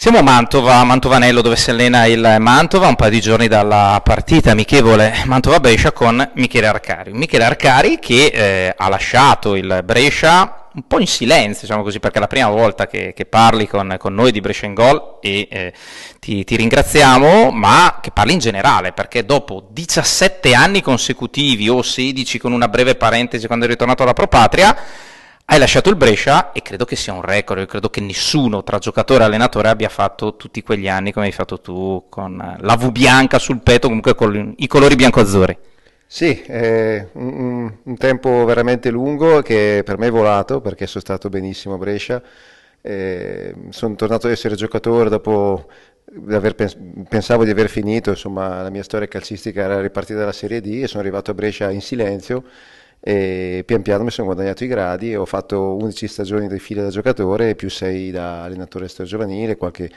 Siamo a Mantova, Mantovanello dove si allena il Mantova, un paio di giorni dalla partita amichevole Mantova-Brescia con Michele Arcari. Michele Arcari che eh, ha lasciato il Brescia un po' in silenzio, diciamo così, perché è la prima volta che, che parli con, con, noi di Brescia in Gol e eh, ti, ti, ringraziamo, ma che parli in generale, perché dopo 17 anni consecutivi o 16 con una breve parentesi quando è ritornato alla Propatria, hai lasciato il Brescia e credo che sia un record, io credo che nessuno tra giocatore e allenatore abbia fatto tutti quegli anni come hai fatto tu, con la V bianca sul petto, comunque con i colori bianco-azzurri. Sì, è un, un, tempo veramente lungo che per me è volato perché sono stato benissimo a Brescia. Eh, sono tornato ad essere giocatore dopo pens- pensavo di aver finito, insomma la mia storia calcistica era ripartita dalla Serie D e sono arrivato a Brescia in silenzio e pian piano mi sono guadagnato i gradi ho fatto 11 stagioni di fila da giocatore più 6 da allenatore giovanile, qualche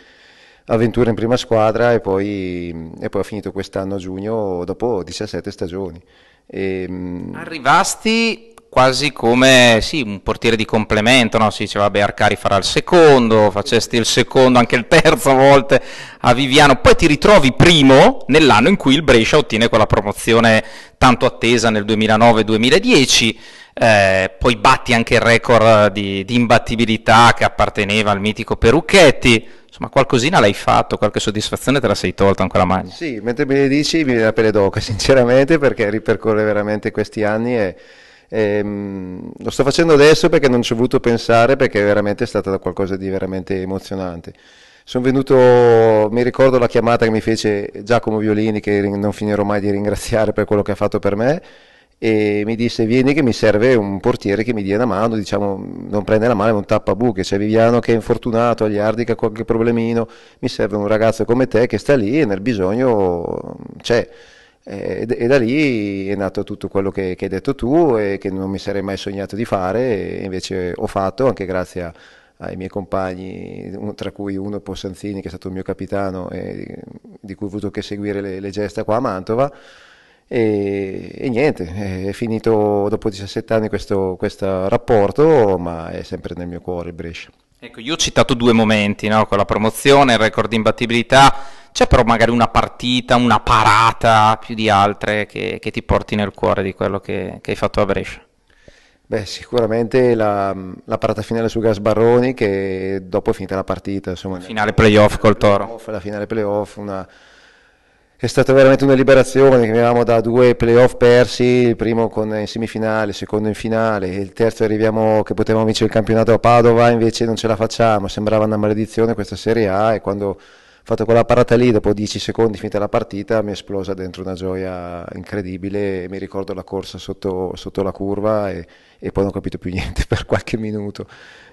avventura in prima squadra e poi, e poi ho finito quest'anno a giugno dopo 17 stagioni. E, Arrivasti quasi come sì, un portiere di complemento, no? si diceva vabbè Arcari farà il secondo, facesti il secondo anche il terzo a volte a Viviano, poi ti ritrovi primo nell'anno in cui il Brescia ottiene quella promozione tanto attesa nel 2009-2010, eh, poi batti anche il record di, di imbattibilità che apparteneva al mitico Perucchetti, insomma qualcosina l'hai fatto, qualche soddisfazione te la sei tolta ancora mai. Sì, mentre me ne dici mi viene la pelle d'oca sinceramente perché ripercorre veramente questi anni e Ehm, lo sto facendo adesso perché non ci ho voluto pensare perché veramente è stata qualcosa di veramente emozionante. Sono venuto, mi ricordo la chiamata che mi fece Giacomo Violini che non finirò mai di ringraziare per quello che ha fatto per me e mi disse vieni che mi serve un portiere che mi dia una mano, diciamo non prende la mano ma un tappabuche, c'è Viviano che è infortunato, agli ardi che ha qualche problemino, mi serve un ragazzo come te che sta lì e nel bisogno c'è. E, e, da lì è nato tutto quello che, che, hai detto tu e che non mi sarei mai sognato di fare e invece ho fatto anche grazie a, ai miei compagni, tra cui uno Possanzini che è stato il mio capitano e di cui ho avuto che seguire le, le gesta qua a Mantova e, e, niente, è finito dopo 17 anni questo, questo rapporto ma è sempre nel mio cuore il Brescia. Ecco, io ho citato due momenti, no? con la promozione, il record di imbattibilità, c'è però magari una partita, una parata più di altre che, che ti porti nel cuore di quello che, che hai fatto a Brescia? Beh, sicuramente la, la, parata finale su Gas Barroni che dopo è finita la partita. Insomma, finale playoff col Toro. La finale playoff, una, è stata veramente una liberazione, che avevamo da due playoff persi, il primo con, in semifinale, il secondo in finale, il terzo arriviamo che potevamo vincere il campionato a Padova, invece non ce la facciamo, sembrava una maledizione questa Serie A e quando fatto quella parata lì, dopo 10 secondi finita la partita, mi è esplosa dentro una gioia incredibile e mi ricordo la corsa sotto, sotto la curva e, e poi non ho capito più niente per qualche minuto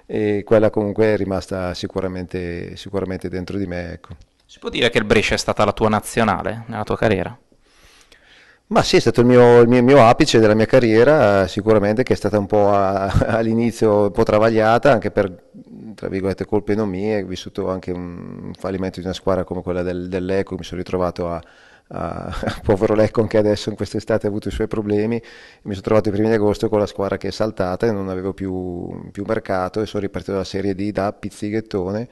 e quella comunque è rimasta sicuramente, sicuramente dentro di me. Ecco. Si può dire che il Brescia è stata la tua nazionale nella tua carriera? Ma sì, è stato il mio, il mio, il mio apice della mia carriera, sicuramente che è stata un po' a, all'inizio un po' travagliata, anche per, tra virgolette, colpe non mie, ho vissuto anche un fallimento di una squadra come quella del, dell'Eco, mi sono ritrovato a, a, a povero Lecco che adesso in quest'estate ha avuto i suoi problemi, mi sono trovato i primi di agosto con la squadra che è saltata e non avevo più, più mercato e sono ripartito dalla Serie D da pizzighettone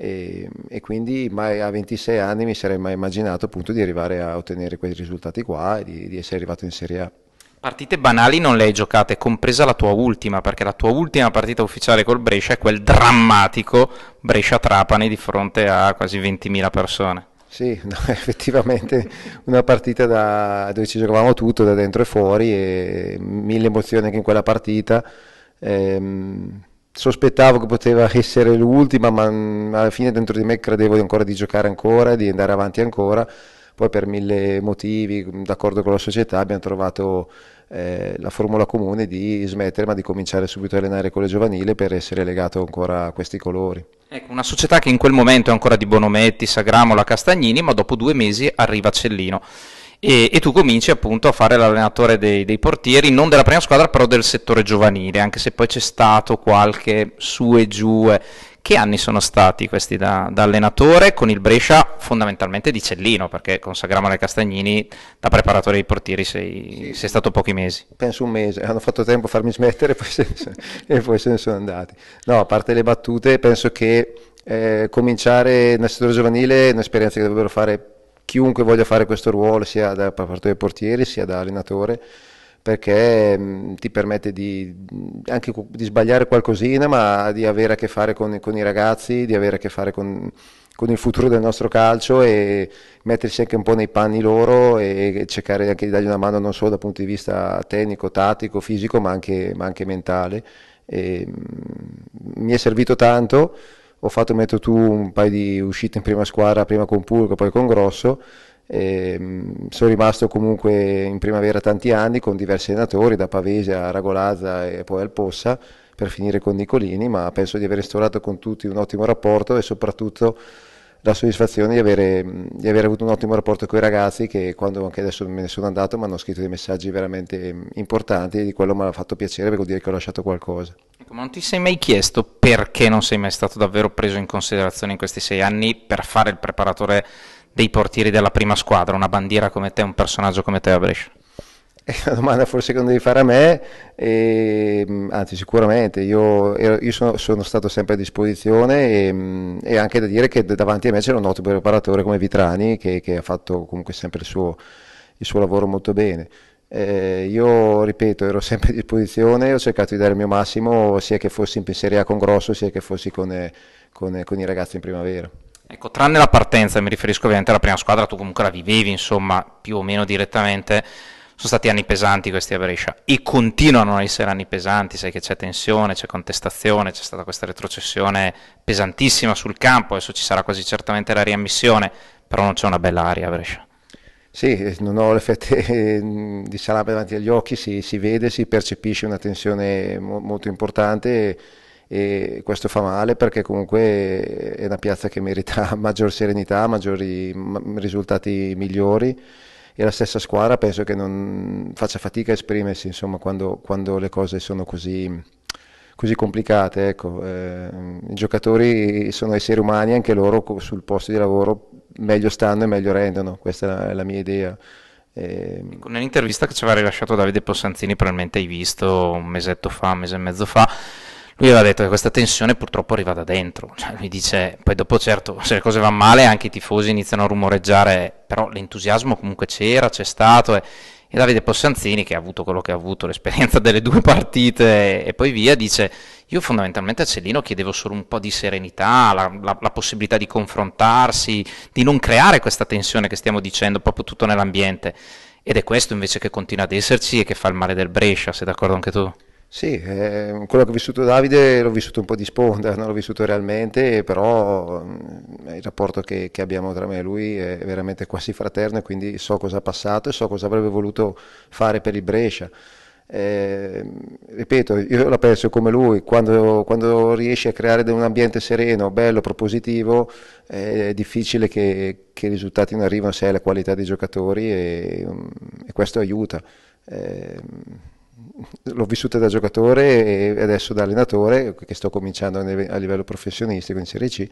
e, e, quindi mai a 26 anni mi sarei mai immaginato appunto di arrivare a ottenere quei risultati qua e di, di essere arrivato in Serie A. Partite banali non le hai giocate, compresa la tua ultima, perché la tua ultima partita ufficiale col Brescia è quel drammatico Brescia-Trapani di fronte a quasi 20.000 persone. Sì, no, effettivamente una partita da, dove ci giocavamo tutto da dentro e fuori e mille emozioni anche in quella partita. Ehm, sospettavo che poteva essere l'ultima, ma alla fine dentro di me credevo ancora di giocare ancora, di andare avanti ancora. Poi per mille motivi, d'accordo con la società, abbiamo trovato eh, la formula comune di smettere, ma di cominciare subito a allenare con le giovanili per essere legato ancora a questi colori. Ecco, una società che in quel momento è ancora di Bonometti, Sagramola, Castagnini, ma dopo due mesi arriva Cellino e, e, tu cominci appunto a fare l'allenatore dei, dei, portieri, non della prima squadra, però del settore giovanile, anche se poi c'è stato qualche su e giù. Che anni sono stati questi da, da, allenatore con il Brescia fondamentalmente di Cellino, perché con Sagrama e Castagnini da preparatore dei portieri sei, sei, stato pochi mesi. Penso un mese, hanno fatto tempo a farmi smettere poi se, e poi se ne sono andati. No, a parte le battute, penso che eh, cominciare nel settore giovanile è un'esperienza che dovrebbero fare chiunque voglia fare questo ruolo, sia da parte dei portieri sia da allenatore, perché mh, ti permette di, anche di sbagliare qualcosina, ma di avere a che fare con, con i ragazzi, di avere a che fare con, con, il futuro del nostro calcio e mettersi anche un po' nei panni loro e cercare anche di dargli una mano non solo dal punto di vista tecnico, tattico, fisico, ma anche, ma anche mentale. E, mh, mi è servito tanto ho fatto metto tu un paio di uscite in prima squadra, prima con Pulco, poi con Grosso. E, mh, sono rimasto comunque in primavera tanti anni con diversi allenatori, da Pavese a Ragolazza e poi al Possa, per finire con Nicolini, ma penso di aver instaurato con tutti un ottimo rapporto e soprattutto la soddisfazione di avere, di avere, avuto un ottimo rapporto con i ragazzi che quando anche adesso me ne sono andato mi hanno scritto dei messaggi veramente importanti e di quello mi ha fatto piacere perché vuol dire che ho lasciato qualcosa. Ecco, ma non ti sei mai chiesto perché non sei mai stato davvero preso in considerazione in questi sei anni per fare il preparatore dei portieri della prima squadra, una bandiera come te, un personaggio come te a Brescia? È una domanda forse che non devi fare a me, e, anzi sicuramente, io, io sono, sono, stato sempre a disposizione e, e, anche da dire che davanti a me c'era un ottimo preparatore come Vitrani che, che ha fatto comunque sempre il suo, il suo lavoro molto bene. Eh, io ripeto, ero sempre a disposizione, ho cercato di dare il mio massimo sia che fossi in Serie A con Grosso sia che fossi con, con, con i ragazzi in primavera. Ecco, tranne la partenza, mi riferisco ovviamente alla prima squadra, tu comunque la vivevi insomma più o meno direttamente sono stati anni pesanti questi a Brescia e continuano a essere anni pesanti, sai che c'è tensione, c'è contestazione, c'è stata questa retrocessione pesantissima sul campo, adesso ci sarà quasi certamente la riammissione, però non c'è una bella aria a Brescia. Sì, non ho le fette di salame davanti agli occhi, si, si vede, si percepisce una tensione mo molto importante e questo fa male perché comunque è una piazza che merita maggior serenità, maggiori risultati migliori e la stessa squadra penso che non faccia fatica a esprimersi insomma, quando, quando le cose sono così, così complicate. Ecco. Eh, I giocatori sono esseri umani, anche loro sul posto di lavoro meglio stanno e meglio rendono, questa è la mia idea. Eh, Nell'intervista che ci aveva rilasciato Davide Possanzini, probabilmente hai visto un mesetto fa, un mese e mezzo fa, lui aveva detto che questa tensione purtroppo arriva da dentro, cioè, lui dice, poi dopo certo se le cose vanno male anche i tifosi iniziano a rumoreggiare, però l'entusiasmo comunque c'era, c'è stato e, e Davide Possanzini che ha avuto quello che ha avuto, l'esperienza delle due partite e, e poi via, dice io fondamentalmente a Cellino chiedevo solo un po' di serenità, la, la, la possibilità di confrontarsi, di non creare questa tensione che stiamo dicendo proprio tutto nell'ambiente ed è questo invece che continua ad esserci e che fa il male del Brescia, sei d'accordo anche tu? Sì, eh, quello che ho vissuto Davide l'ho vissuto un po' di sponda, non l'ho vissuto realmente, però eh, il rapporto che, che, abbiamo tra me e lui è veramente quasi fraterno e quindi so cosa ha passato e so cosa avrebbe voluto fare per il Brescia. Eh, ripeto, io la penso come lui, quando, quando riesci a creare un ambiente sereno, bello, propositivo, è difficile che, che i risultati non arrivino se hai la qualità dei giocatori e, e questo aiuta. L'ho vissuta da giocatore e adesso da allenatore, che sto cominciando a livello professionistico in Serie C,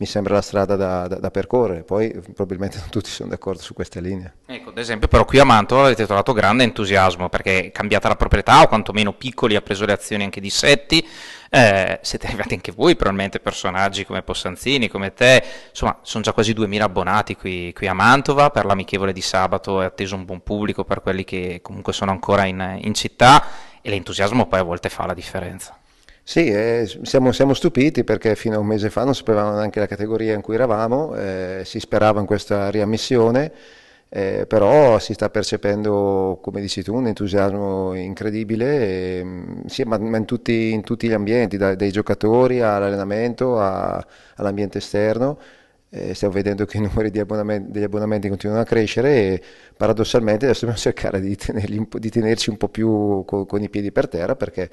mi sembra la strada da, da, da, percorrere, poi probabilmente non tutti sono d'accordo su queste linee. Ecco, ad esempio però qui a Mantova avete trovato grande entusiasmo perché è cambiata la proprietà o quantomeno Piccoli ha preso le azioni anche di Setti, eh, siete arrivati anche voi probabilmente personaggi come Possanzini, come te, insomma sono già quasi 2000 abbonati qui, qui a Mantova, per l'amichevole di sabato è atteso un buon pubblico per quelli che comunque sono ancora in, in città e l'entusiasmo poi a volte fa la differenza. Sì, eh, siamo, siamo, stupiti perché fino a un mese fa non sapevamo neanche la categoria in cui eravamo, eh, si sperava in questa riammissione, eh, però si sta percependo, come dici tu, un entusiasmo incredibile, ehm, sì, ma, ma in, tutti, in, tutti, gli ambienti, da, dai giocatori all'allenamento, all'ambiente esterno. Eh, stiamo vedendo che i numeri abbonamenti, degli abbonamenti continuano a crescere e paradossalmente adesso dobbiamo cercare di, tenerli, di tenerci un po' più con, con i piedi per terra perché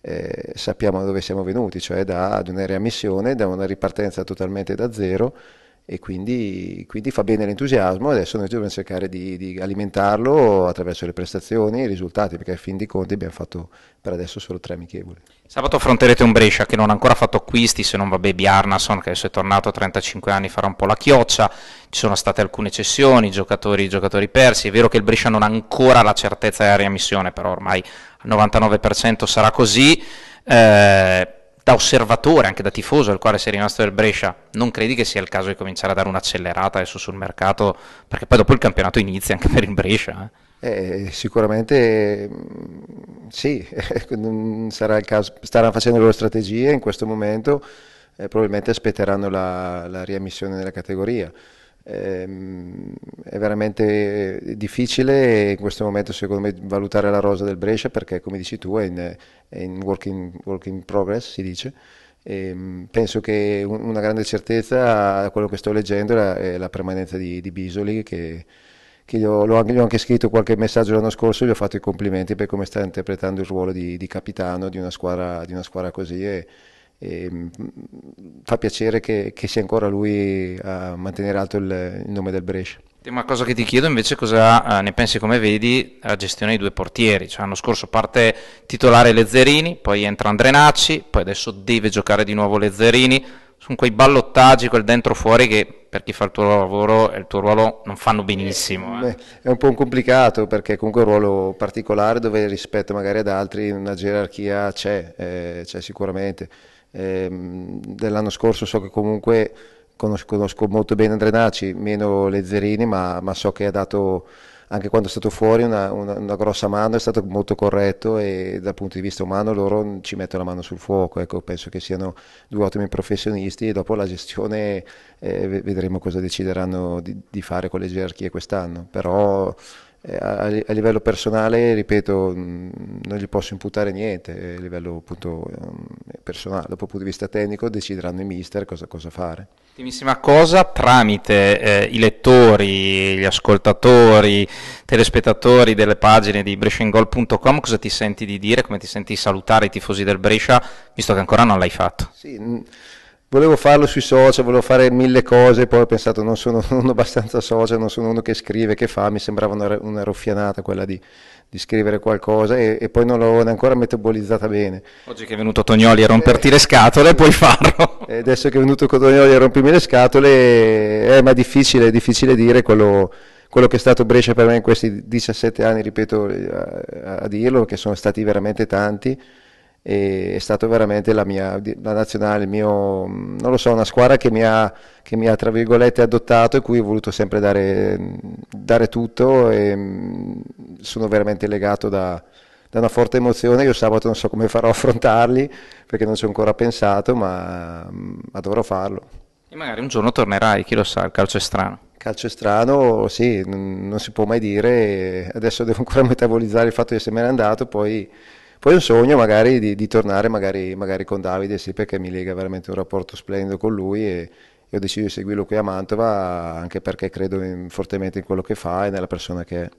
eh, sappiamo da dove siamo venuti, cioè da, da una da una ripartenza totalmente da zero e quindi, quindi, fa bene l'entusiasmo. Adesso noi dobbiamo cercare di, di, alimentarlo attraverso le prestazioni e i risultati perché a fin di conti abbiamo fatto per adesso solo tre amichevoli. Sabato affronterete un Brescia che non ha ancora fatto acquisti se non vabbè Bjarnason che adesso è tornato a 35 anni farà un po' la chioccia, ci sono state alcune cessioni, giocatori, giocatori persi, è vero che il Brescia non ha ancora la certezza della riammissione però ormai al 99% sarà così. Eh, da osservatore, anche da tifoso al quale sei rimasto del Brescia, non credi che sia il caso di cominciare a dare un'accelerata adesso sul mercato? Perché poi dopo il campionato inizia anche per il Brescia. Eh? Eh, sicuramente sì, sarà il caso, staranno facendo le loro strategie in questo momento, eh, probabilmente aspetteranno la, la riammissione nella categoria. Ehm, è veramente difficile in questo momento secondo me valutare la rosa del Brescia perché come dici tu è in, è in work, in, work in progress si dice. E ehm, penso che una grande certezza da quello che sto leggendo è la permanenza di, di Bisoli che, che io, l'ho, gli ho anche scritto qualche messaggio l'anno scorso gli ho fatto i complimenti per come sta interpretando il ruolo di, di capitano di una squadra, di una squadra così e, e mm, fa piacere che, che, sia ancora lui a mantenere alto il, il nome del Brescia. Una cosa che ti chiedo invece cosa eh, ne pensi come vedi la gestione dei due portieri, cioè l'anno scorso parte titolare Lezzerini, poi entra Andrenacci, poi adesso deve giocare di nuovo Lezzerini, sono quei ballottaggi, quel dentro fuori che per chi fa il tuo lavoro e il tuo ruolo non fanno benissimo. Eh. Beh, è un po' complicato perché comunque è un ruolo particolare dove rispetto magari ad altri una gerarchia c'è, eh, c'è sicuramente eh, dell'anno scorso so che comunque conosco, conosco molto bene Andrenacci, meno Lezzerini, ma, ma, so che ha dato anche quando è stato fuori una, una, una, grossa mano, è stato molto corretto e dal punto di vista umano loro ci mettono la mano sul fuoco, ecco, penso che siano due ottimi professionisti e dopo la gestione eh, vedremo cosa decideranno di, di fare con le gerarchie quest'anno, però eh, a, livello personale, ripeto, mm, non gli posso imputare niente, a livello appunto mm, personale, dal punto di vista tecnico decideranno i mister cosa, cosa fare. Ultimissima cosa, tramite eh, i lettori, gli ascoltatori, telespettatori delle pagine di bresciangol.com cosa ti senti di dire, come ti senti di salutare i tifosi del Brescia, visto che ancora non l'hai fatto? Sì, volevo farlo sui social, volevo fare mille cose, poi ho pensato non sono uno abbastanza social, non sono uno che scrive, che fa, mi sembrava una, una ruffianata quella di, di scrivere qualcosa e, e, poi non l'ho ancora metabolizzata bene. Oggi che è venuto Tognoli a romperti le scatole puoi farlo. E adesso che è venuto Tognoli a rompermi le scatole, eh, ma è difficile, difficile dire quello, quello, che è stato Brescia per me in questi 17 anni, ripeto a, a dirlo, che sono stati veramente tanti e è stato veramente la mia la nazionale, il mio, non lo so, una squadra che mi ha, che mi ha tra virgolette adottato e cui ho voluto sempre dare, dare tutto e mm, sono veramente legato da, da, una forte emozione. Io sabato non so come farò a affrontarli perché non ci ho ancora pensato, ma, ma dovrò farlo. E magari un giorno tornerai, chi lo sa, il calcio è strano. Calcio è strano, sì, non, non si può mai dire, adesso devo ancora metabolizzare il fatto di essermene andato, poi poi un sogno magari di, di tornare magari, magari, con Davide, sì, perché mi lega veramente un rapporto splendido con lui e, e ho deciso di seguirlo qui a Mantova anche perché credo in, fortemente in quello che fa e nella persona che è.